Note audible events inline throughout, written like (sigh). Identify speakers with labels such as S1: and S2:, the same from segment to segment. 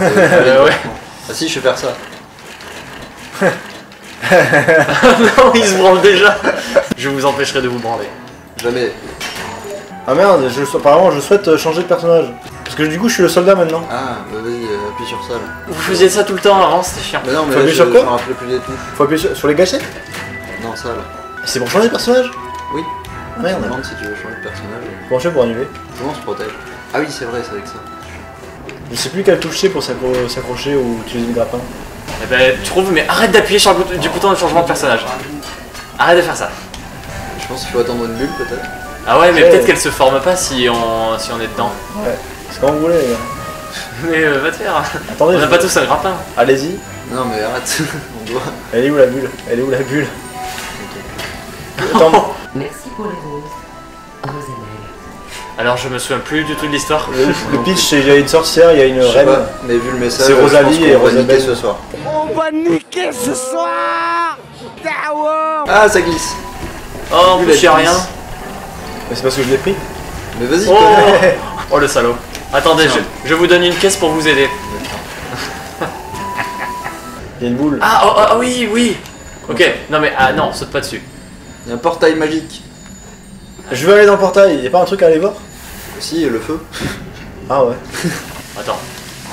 S1: Euh, ouais.
S2: Ah si, je vais faire ça. (laughs)
S1: non, il se branle déjà. Je vous empêcherai de vous branler.
S2: Jamais.
S3: Ah merde, je, apparemment je souhaite euh, changer de personnage. Parce que du coup je suis le soldat maintenant.
S2: Ah, bah vas-y, euh, appuie sur ça là.
S1: Vous faisiez ça tout le temps avant, c'était chiant.
S2: Mais non, mais
S3: Faut
S2: là,
S3: appuyer
S2: je,
S3: sur quoi
S2: je me plus.
S3: Faut appuyer sur, sur les gâchettes
S2: Non, ça là.
S3: C'est pour changer de personnage
S2: Oui.
S3: Ah
S2: Je me
S3: merde.
S2: demande si tu veux changer de personnage.
S3: Fais pour annuler
S2: Comment on se protège Ah oui, c'est vrai, c'est avec ça.
S3: Je sais plus quelle touche c'est pour s'accro- s'accrocher ou utiliser le grappin.
S1: Eh ben, tu trouves, mais arrête d'appuyer sur le bouton, du bouton de changement de personnage. Arrête de faire ça.
S2: Je pense qu'il faut attendre une bulle peut-être.
S1: Ah ouais, mais
S3: Ouais.
S1: peut-être qu'elle se forme pas si on, si on est dedans.
S3: Ouais. C'est quand vous voulez gars. (laughs)
S1: Mais euh, va te faire.
S3: Attendez,
S1: On n'a pas tous un grappin.
S3: allez-y.
S2: Non, mais arrête, (laughs) on doit.
S3: Elle est où la bulle? Elle est où la bulle? Attends, (laughs)
S4: Merci pour les roses.
S1: Alors je me souviens plus du tout de l'histoire.
S3: le, le pitch c'est il y a une sorcière, il y a une
S2: Je sais
S3: reine.
S2: pas, mais vu le message,
S3: C'est
S2: je
S3: Rosalie et
S2: niquer ce soir.
S5: On va niquer ce soir
S2: Ah, ça glisse
S1: Oh, en plus
S2: la
S1: y a rien.
S3: Mais c'est parce que je l'ai pris.
S2: Mais vas-y,
S1: Oh, (laughs) oh le salaud. Attendez, je, vous donne une caisse pour vous aider.
S3: Il y a une boule.
S1: Ah, oh, ah oui, oui. Ok, non mais ah non, saute pas dessus.
S2: Il y a un portail magique.
S3: Je veux aller dans le portail, y a pas un truc à aller voir?
S2: Aussi, le feu.
S3: Ah ouais.
S1: Attends,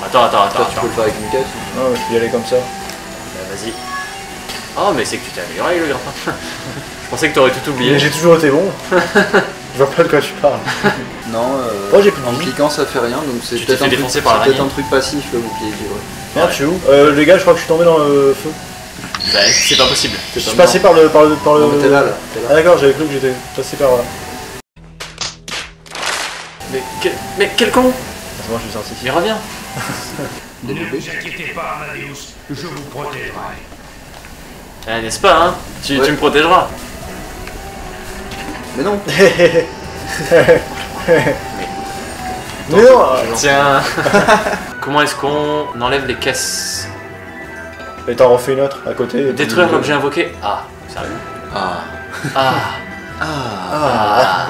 S1: attends, attends, attends.
S2: Toi, tu
S1: attends.
S2: peux le faire avec une caisse.
S3: Non, mais je peux y aller comme ça.
S1: Bah, Vas-y. Oh, mais c'est que tu t'es amélioré avec le grappin. (laughs) je pensais que t'aurais tout oublié.
S3: Mais j'ai toujours été bon. (laughs) je vois pas de quoi tu parles.
S2: Non, euh,
S3: Oh, j'ai plus de
S2: en cliquant ça fait rien, donc c'est
S1: Tu
S2: peut-être un, truc-
S1: par l'araignée.
S2: un truc passif le bouclier.
S3: Merde, je suis où? Euh, Les gars, je crois que je suis tombé dans le feu.
S1: Bah, c'est pas possible.
S3: Je suis passé par le. Par le, par le...
S2: Non, mais t'es là, là. T'es là.
S3: Ah d'accord, j'avais cru que j'étais passé par là.
S1: Mais quel con
S3: C'est moi, je suis sorti.
S1: Il revient. (laughs)
S6: Ne vous inquiétez pas, Amadeus, je vous protégerai.
S1: Ah, N'est-ce pas, hein? Tu,
S2: Ouais.
S1: tu me protégeras.
S2: Mais non (laughs)
S3: Mais non
S1: Tiens. (laughs) Comment est-ce qu'on enlève les caisses?
S3: Et t'en refais une autre à côté.
S1: Détruire l'objet invoqué Ah, sérieux?
S2: Ah.
S1: Ah,
S2: Ah.
S3: Ah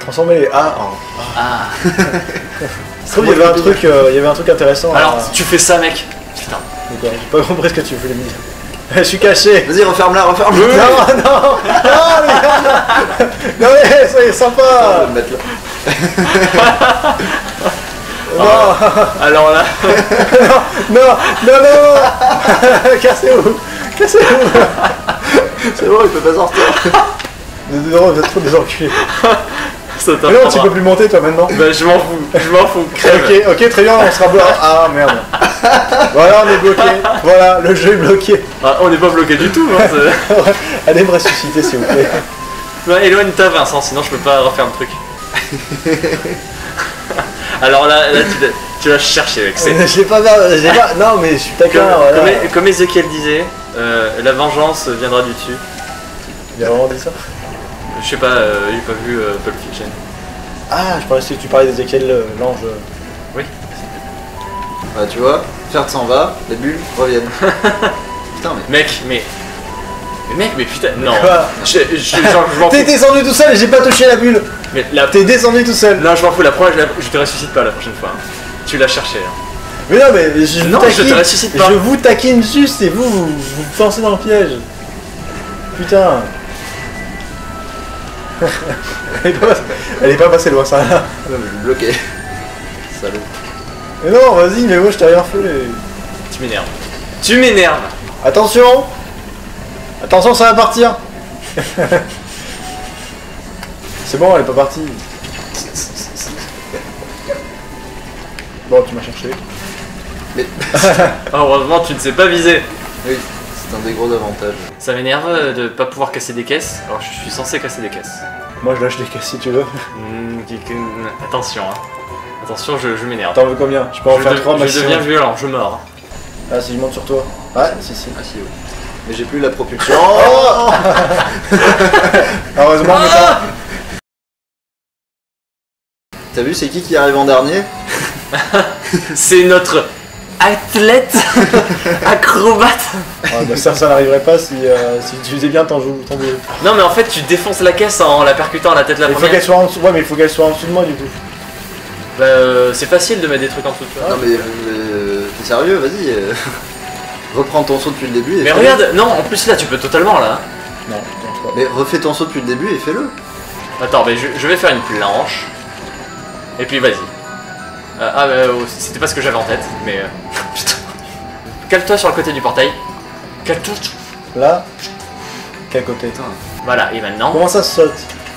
S3: Transformer les A en.
S1: ah.
S3: Je trouve qu'il y avait un truc, euh, il y avait un truc intéressant.
S1: Alors,
S3: à-
S1: tu fais ça, mec. Putain.
S3: D'accord, J'ai pas compris ce que tu voulais me dire. (laughs) Je suis caché.
S2: Vas-y, referme-la, referme-la.
S3: Non, non, (laughs) non, les gars (laughs) Non mais soyez sympa
S2: va le mettre là.
S3: Non,
S1: Alors là,
S3: non, non, non Cassez-vous Cassez-vous
S2: C'est bon, il peut pas sortir.
S3: Non, vous êtes trop des enculés.
S1: Ça
S3: Mais non, tu peux plus monter toi maintenant.
S1: Bah, je m'en fous. Je m'en fous. (laughs) Crève.
S3: Ok, ok, très bien, on sera bloqué. (laughs) Ah merde. Voilà, on est bloqué. Voilà, le jeu est bloqué.
S1: Ah, on n'est pas bloqué du tout. Hein,
S3: Allez (laughs) me ressusciter s'il vous plaît.
S1: Ouais, éloigne-toi, Vincent, sinon je peux pas refaire le truc. Alors là, là tu, vas chercher avec c'est.
S3: J'ai pas, j'ai pas. Non mais je suis taquin.
S1: Comme,
S3: voilà.
S1: comme, comme Ezekiel disait, euh, la vengeance viendra du dessus.
S3: Il a vraiment dit ça?
S1: Je sais pas, euh, j'ai pas vu euh, Pulp Fiction.
S3: Ah, je pensais que tu parlais d'Ezekiel euh, l'ange.
S2: Bah, tu vois, Ferd s'en va, les bulles reviennent. (laughs) Putain, mais.
S1: Mec, mais. Mais mec, mais putain, non.
S3: Quoi
S1: Je, je, genre, je m'en
S3: T'es descendu tout seul et j'ai pas touché la bulle.
S1: Mais la...
S3: T'es descendu tout seul.
S1: Non, je m'en fous, la prochaine, je, la- je te ressuscite pas la prochaine fois. hein. Tu l'as cherché. hein.
S3: Mais non, mais je
S1: Non,
S3: vous
S1: je te
S3: taquine.
S1: ressuscite pas.
S3: Je vous taquine juste et vous, vous, vous pensez dans le piège. Putain. (laughs) elle, est pas, elle est pas passée loin, ça.
S2: Ah, mais je suis bloqué. Salaud.
S3: Mais non, vas-y, mais moi je t'ai rien fait.
S1: Tu m'énerves. Tu m'énerves
S3: Attention Attention, ça va partir (laughs) C'est bon, elle est pas partie. Bon, tu m'as cherché.
S2: Mais. (laughs)
S1: Heureusement, tu ne sais pas viser.
S2: oui, c'est un des gros avantages.
S1: Ça m'énerve euh, de pas pouvoir casser des caisses. Alors, je suis censé casser des caisses.
S3: Moi je lâche les casses si tu veux.
S1: Hmm, qui- Attention, hein. Attention, je, je m'énerve.
S3: T'en veux combien Je peux en
S1: Je,
S3: faire
S1: de-
S3: 3
S1: je
S3: maximum.
S1: deviens violent, je mords.
S3: Ah, si je monte sur toi. Ah, si, si.
S2: Ah, si, oui. Mais j'ai plus la propulsion.
S3: Oh (laughs) Heureusement que t'as-
S2: T'as vu, c'est qui qui arrive en dernier (laughs)
S1: C'est notre athlète (laughs) acrobate.
S3: Ah, bah, ça, ça n'arriverait pas si, euh, si tu faisais bien ton jeu. Ton jeu.
S1: Non, mais en fait, tu défonces la caisse en la percutant à la tête la
S3: Il faut qu'elle soit en dessous. Ouais, mais il faut qu'elle soit en dessous de moi du coup.
S1: Bah, euh, c'est facile de mettre des trucs en dessous de toi.
S2: Non mais, euh, t'es sérieux, vas-y. euh, (laughs) Reprends ton saut depuis le début et
S1: Mais regarde, non, en plus là, tu peux totalement là.
S3: Non, non, pas.
S2: Mais refais ton saut depuis le début et fais-le.
S1: Attends, mais je, je vais faire une planche. Et puis vas-y. Euh, ah, bah, oh, c'était pas ce que j'avais en tête, mais. euh, (laughs) Putain. Cale-toi sur le côté du portail. Cale-toi.
S3: Là Quel côté?
S1: Voilà, et maintenant.
S3: Comment ça se saute?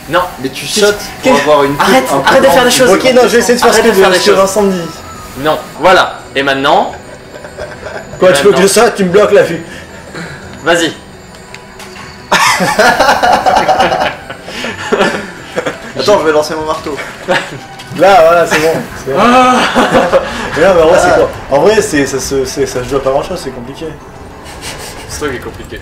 S1: Non,
S2: Mais tu sautes pour avoir une
S1: Arrête,
S2: un
S1: arrête de faire des choses.
S3: Ok, non, je vais essayer de faire ce
S1: Arrête
S3: que,
S1: de faire des
S3: ce
S1: choses.
S3: Vincent me dit.
S1: non, voilà. Et maintenant,
S3: Quoi, tu veux que ça Tu me bloques la vue.
S1: vas-y. (laughs)
S2: Attends, je vais lancer mon marteau. (laughs)
S3: Là, voilà, c'est bon. (laughs) Mais non, mais en vrai, c'est quoi? En vrai, c'est, ça, se, c'est- ça se joue à pas grand chose, c'est compliqué.
S1: C'est toi qui est compliqué.